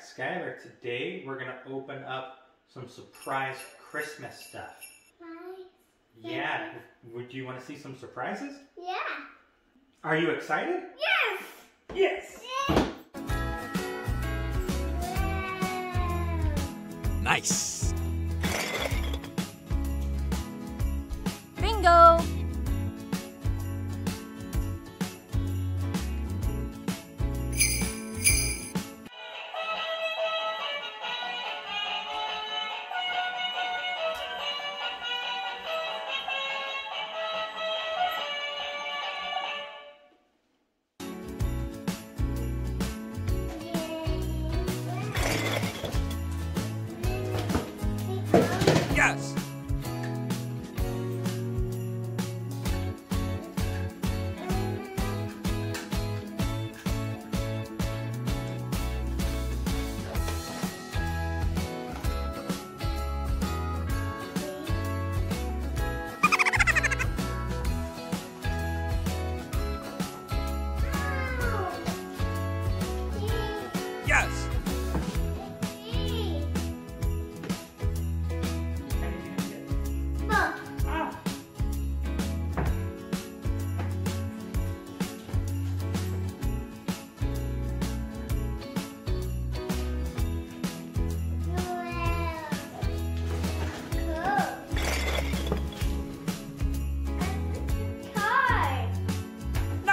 Skylar, today we're going to open up some surprise Christmas stuff. Hi. Yeah, would you want to see some surprises? Yeah. Are you excited? Yes. Yes! Nice.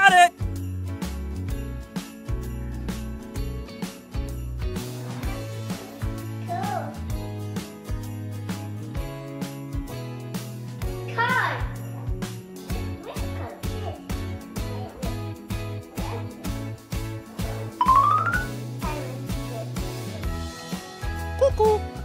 Not it. Cuckoo.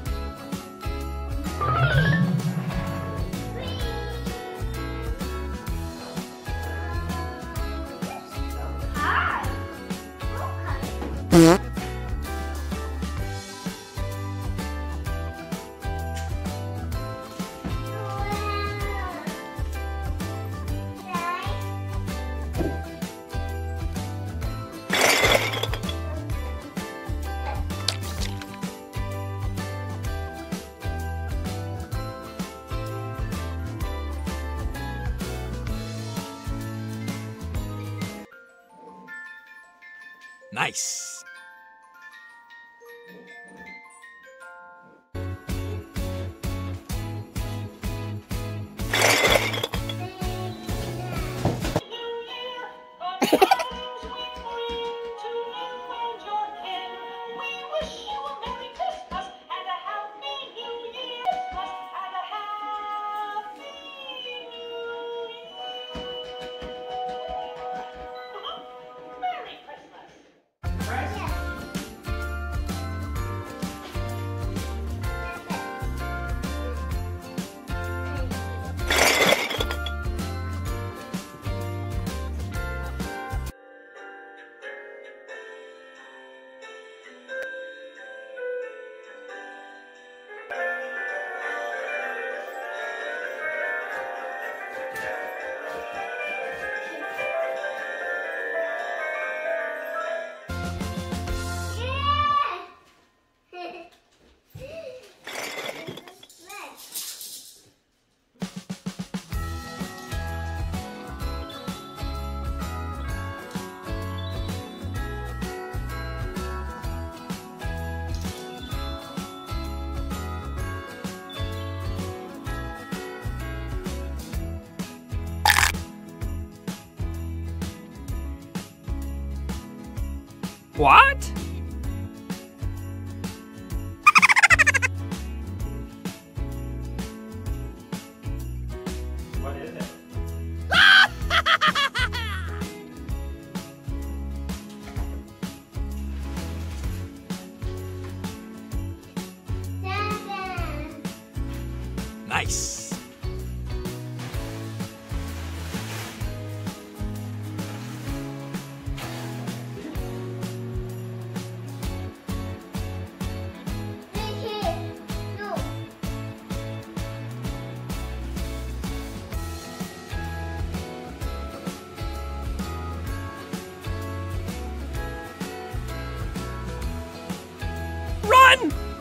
Nice. What? what is it? Nice. soon.